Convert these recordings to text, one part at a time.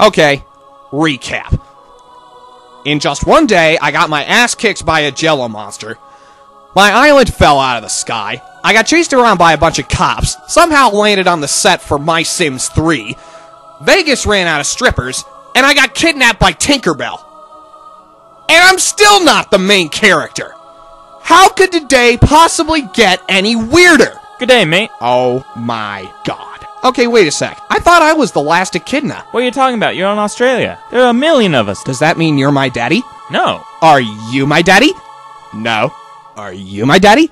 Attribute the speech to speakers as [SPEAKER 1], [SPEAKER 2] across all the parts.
[SPEAKER 1] Okay, recap. In just one day, I got my ass kicked by a jello monster. My island fell out of the sky. I got chased around by a bunch of cops, somehow landed on the set for My Sims 3. Vegas ran out of strippers, and I got kidnapped by Tinkerbell. And I'm still not the main character. How could today possibly get any weirder?
[SPEAKER 2] Good day, mate.
[SPEAKER 1] Oh my god. Okay, wait a sec. I thought I was the last echidna.
[SPEAKER 2] What are you talking about? You're in Australia. There are a million of us.
[SPEAKER 1] Does that mean you're my daddy?
[SPEAKER 2] No.
[SPEAKER 1] Are you my daddy? No. Are you my daddy?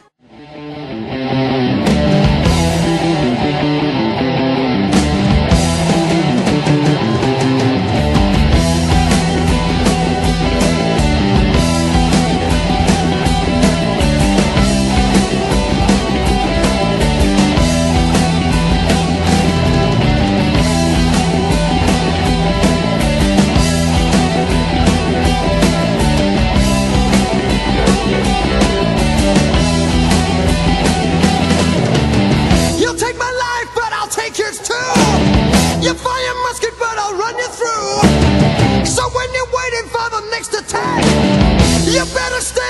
[SPEAKER 3] You fire musket, but I'll run you through. So when you're waiting for the next attack, you better stand.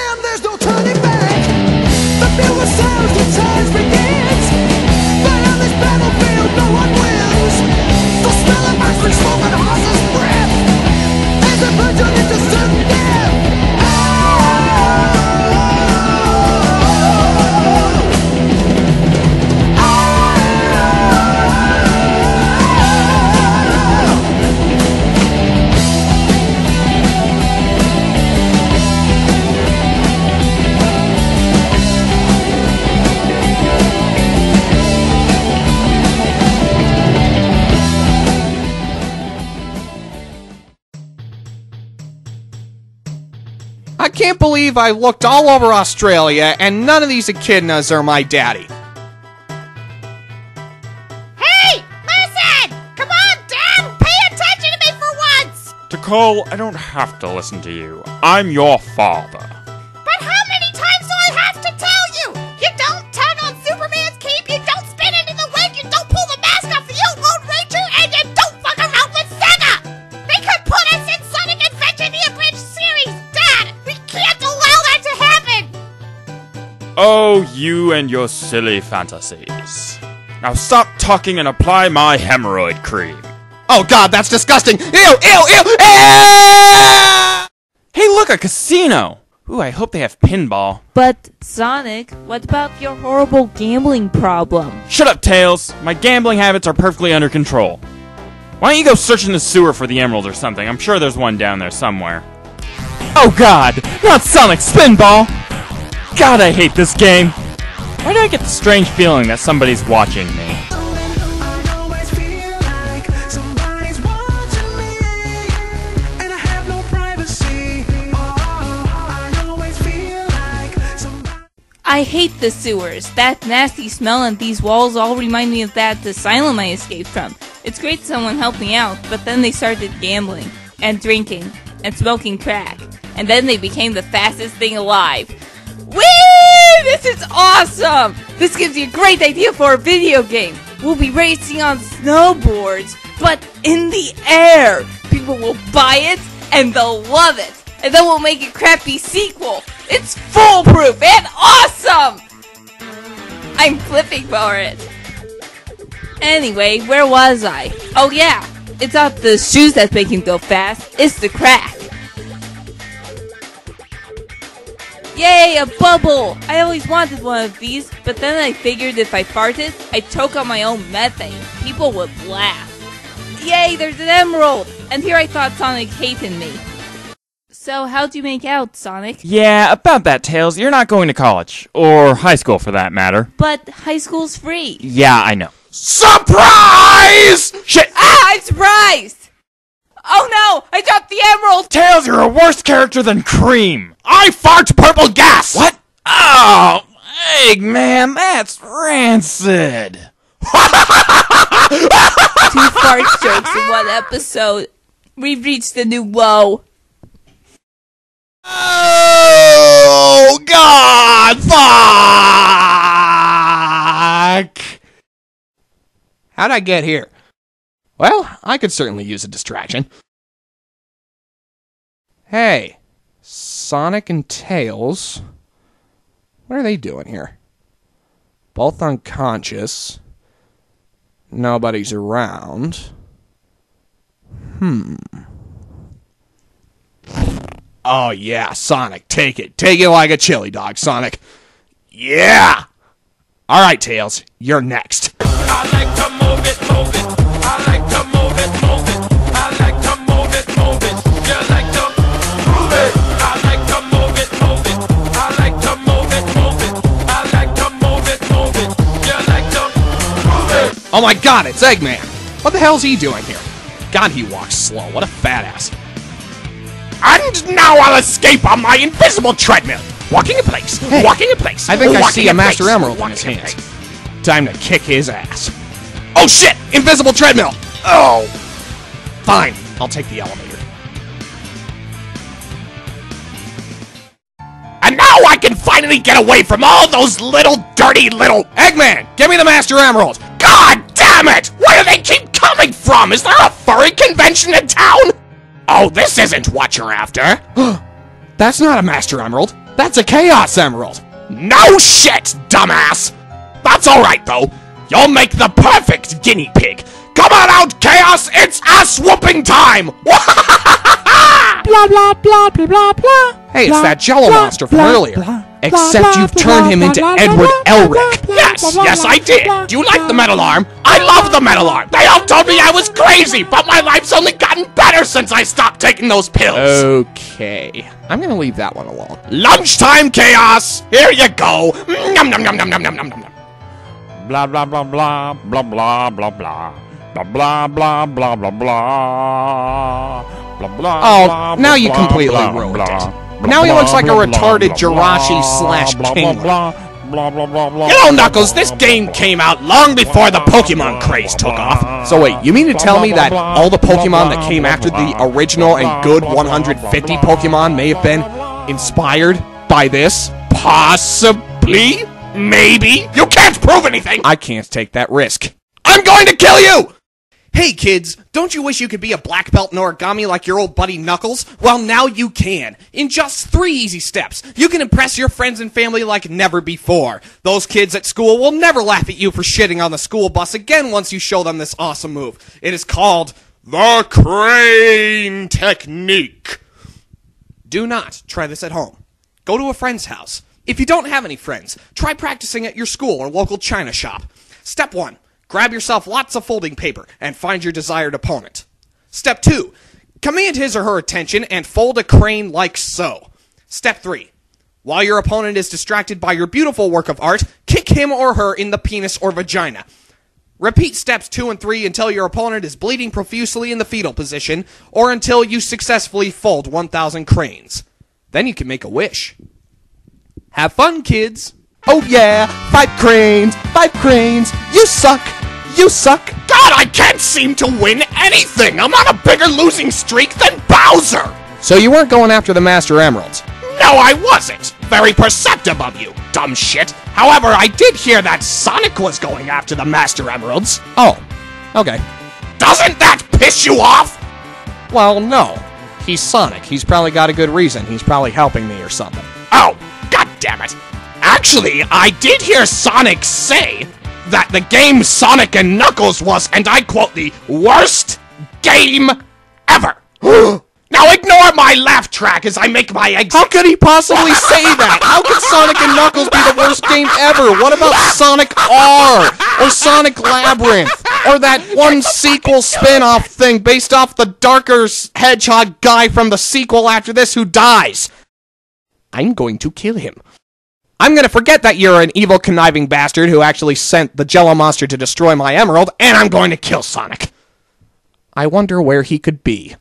[SPEAKER 1] Can't believe I looked all over Australia and none of these echidnas are my daddy.
[SPEAKER 4] Hey! Listen! Come on, Dad! Pay attention to me for once!
[SPEAKER 2] Nicole, I don't have to listen to you. I'm your father.
[SPEAKER 4] You and
[SPEAKER 2] your silly fantasies. Now stop talking and apply my hemorrhoid cream.
[SPEAKER 1] Oh god, that's disgusting! Ew, ew, ew! ew!
[SPEAKER 2] Hey, look, a casino! Ooh, I hope they have pinball.
[SPEAKER 5] But, Sonic, what about your horrible gambling problem?
[SPEAKER 2] Shut up, Tails! My gambling habits are perfectly under control. Why don't you go search in the sewer for the emerald or something? I'm sure there's one down there somewhere. Oh god! Not Sonic Spinball! God, I hate this game! Why do I get the strange feeling that somebody's watching me?
[SPEAKER 3] I
[SPEAKER 5] hate the sewers. That nasty smell and these walls all remind me of that asylum I escaped from. It's great someone helped me out, but then they started gambling, and drinking, and smoking crack. And then they became the fastest thing alive. Is awesome! This gives you a great idea for a video game. We'll be racing on snowboards, but in the air. People will buy it, and they'll love it. And then we'll make a crappy sequel. It's foolproof and awesome! I'm flipping for it. Anyway, where was I? Oh yeah, it's not the shoes that make him go fast, it's the crack. Yay, a bubble! I always wanted one of these, but then I figured if I farted, I'd choke on my own methane. People would laugh. Yay, there's an emerald! And here I thought Sonic hated me. So, how'd you make out, Sonic?
[SPEAKER 2] Yeah, about that, Tails. You're not going to college. Or high school, for that matter.
[SPEAKER 5] But high school's free.
[SPEAKER 2] Yeah, I know.
[SPEAKER 1] Surprise!
[SPEAKER 2] Shit!
[SPEAKER 5] Ah, I'm surprised! Oh no! I dropped the emerald!
[SPEAKER 2] Tails, you're a worse character than Cream!
[SPEAKER 1] I fart purple gas!
[SPEAKER 2] What? Oh, Eggman, that's rancid.
[SPEAKER 5] Two fart jokes in one episode. We've reached a new low.
[SPEAKER 1] Oh god! Fuck! How'd I get here? Well, I could certainly use a distraction. Hey, Sonic and Tails. What are they doing here? Both unconscious. Nobody's around. Hmm. Oh, yeah, Sonic, take it. Take it like a chili dog, Sonic. Yeah! All right, Tails, you're next. Oh my god, it's Eggman! What the hell's he doing here? God, he walks slow. What a fat ass.
[SPEAKER 6] And now I'll escape on my invisible treadmill. Walking in place, walking in place.
[SPEAKER 1] I think I see a Master
[SPEAKER 6] place,
[SPEAKER 1] Emerald in his hands.
[SPEAKER 6] place.
[SPEAKER 1] Time to kick his ass.
[SPEAKER 6] Oh shit!
[SPEAKER 1] Invisible treadmill!
[SPEAKER 6] Oh!
[SPEAKER 1] Fine, I'll take the elevator.
[SPEAKER 6] And now I can finally get away from all those little dirty little.
[SPEAKER 1] Eggman, give me the Master Emerald!
[SPEAKER 6] God damn it! Where do they keep coming from? Is there a furry convention in town? Oh, this isn't what you're after.
[SPEAKER 1] That's not a Master Emerald. That's a Chaos Emerald.
[SPEAKER 6] No shit, dumbass! That's alright though. You'll make the perfect guinea pig. Come on out, Chaos! It's ass whooping time!
[SPEAKER 2] Blah blah blah blah blah blah.
[SPEAKER 1] Hey, it's that Jello monster from earlier. Except you've turned him into Edward Elric.
[SPEAKER 6] Yes, yes, I did. Do you like the metal arm? I love the metal arm. They all told me I was crazy, but my life's only gotten better since I stopped taking those pills.
[SPEAKER 1] Okay. I'm gonna leave that one alone.
[SPEAKER 6] Lunchtime chaos. Here you go. Nom nom nom nom nom nom nom nom.
[SPEAKER 2] Blah blah blah blah blah blah blah blah. Blah blah blah blah blah blah. Blah blah.
[SPEAKER 1] Oh, now you completely
[SPEAKER 2] blah,
[SPEAKER 1] ruined it. Now he looks like a retarded Jirachi slash
[SPEAKER 2] blah,
[SPEAKER 1] Kingler.
[SPEAKER 2] Blah blah blah blah blah.
[SPEAKER 6] You know, Knuckles, this game came out long before the Pokemon craze took off.
[SPEAKER 1] So wait, you mean to tell me that all the Pokemon that came after the original and good 150 Pokemon may have been inspired by this?
[SPEAKER 6] Possibly? Maybe? You can't prove anything!
[SPEAKER 1] I can't take that risk.
[SPEAKER 6] I'm going to kill you!
[SPEAKER 1] Hey kids, don't you wish you could be a black belt in origami like your old buddy Knuckles? Well, now you can. In just three easy steps, you can impress your friends and family like never before. Those kids at school will never laugh at you for shitting on the school bus again once you show them this awesome move. It is called the crane technique. Do not try this at home. Go to a friend's house. If you don't have any friends, try practicing at your school or local china shop. Step 1. Grab yourself lots of folding paper and find your desired opponent. Step 2. Command his or her attention and fold a crane like so. Step 3. While your opponent is distracted by your beautiful work of art, kick him or her in the penis or vagina. Repeat steps 2 and 3 until your opponent is bleeding profusely in the fetal position or until you successfully fold 1,000 cranes. Then you can make a wish. Have fun, kids! Oh yeah! Five cranes! Five cranes! You suck! You suck!
[SPEAKER 6] God, I can't seem to win anything! I'm on a bigger losing streak than Bowser!
[SPEAKER 1] So you weren't going after the Master Emeralds?
[SPEAKER 6] No, I wasn't! Very perceptive of you, dumb shit! However, I did hear that Sonic was going after the Master Emeralds.
[SPEAKER 1] Oh, okay.
[SPEAKER 6] Doesn't that piss you off?
[SPEAKER 1] Well, no. He's Sonic. He's probably got a good reason. He's probably helping me or something.
[SPEAKER 6] Oh, god damn it. Actually, I did hear Sonic say that the game Sonic and Knuckles was, and I quote, the worst game ever. now ignore my laugh track as I make my exit.
[SPEAKER 1] How could he possibly say that? How could Sonic and Knuckles be the worst game ever? What about Sonic R? Or Sonic Labyrinth? Or that one sequel spin off thing based off the darker hedgehog guy from the sequel after this who dies? I'm going to kill him. I'm gonna forget that you're an evil, conniving bastard who actually sent the Jello monster to destroy my emerald, and I'm going to kill Sonic. I wonder where he could be.